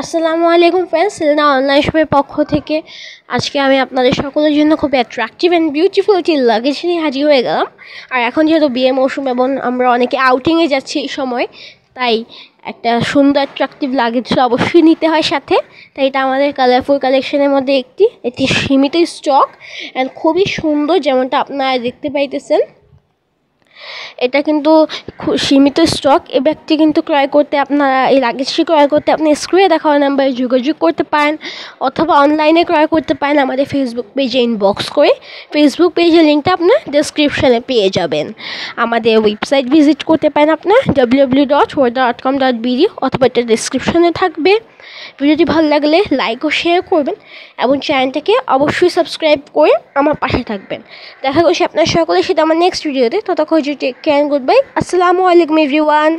আসসালামু আলাইকুম friends সেলনা online শপের পক্ষ থেকে আজকে আমি আপনাদের সকলের জন্য খুব অ্যাট্রাকটিভ অ্যান্ড বিউটিফুল একটি লাগেজ নিয়ে হাজির হয়ে গেলাম। আর এখন যেহেতু বিয়ে মৌসুম এবং আমরা অনেকে আউটিংয়ে যাচ্ছি এই সময়, তাই একটা সুন্দর অ্যাট্রাকটিভ লাগেজ অবশ্যই নিতে হয় সাথে। তাই এটা আমাদের কালারফুল কালেকশনের মধ্যে একটি এটি সীমিত স্টক অ্যান্ড খুবই সুন্দর যেমনটা আপনারা দেখতে পাইতেছেন। এটা কিন্তু সীমিত স্টক এ ব্যাগটি কিন্তু ক্রয় করতে আপনারা, এই লাগেজটি ক্রয় করতে আপনি স্ক্রিনে দেখানো নাম্বারে যোগাযোগ করতে পারেন অথবা অনলাইনে ক্রয় করতে পারেন আমাদের ফেসবুক পেজে ইনবক্স করে। ফেসবুক পেজের লিঙ্কটা আপনার ডিসক্রিপশানে পেয়ে যাবেন। আমাদের ওয়েবসাইট ভিজিট করতে পারেন আপনার W W dot dot com dot BD অথবা এটা ডিসক্রিপশানে থাকবে। ভিডিওটি ভালো লাগলে লাইক ও শেয়ার করবেন এবং চ্যানেলটাকে অবশ্যই সাবস্ক্রাইব করে আমার পাশে থাকবেন। দেখা করছি আপনার সকলের সাথে আমার নেক্সট ভিডিওতে ততক্ষণ take take care good bye Aslam every one